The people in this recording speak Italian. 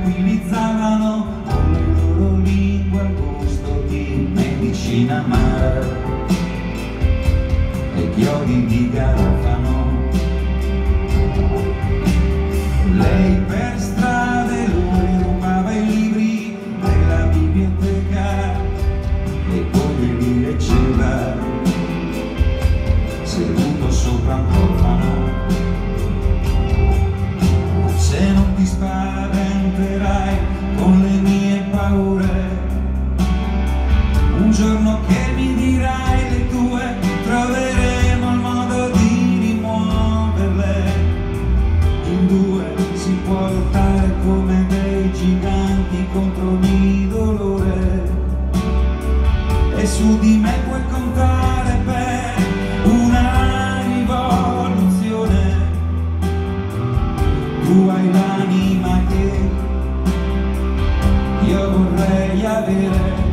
tranquillizzavano con le loro lingue al gusto di medicina amara e chiodi di garofano. Lei per strade lui rubava i libri della biblioteca e poi li leggeva seduto sopra un cofano. Può lottare come dei giganti contro ogni dolore. E su di me puoi contare per una rivoluzione. Tu hai l'anima che io vorrei avere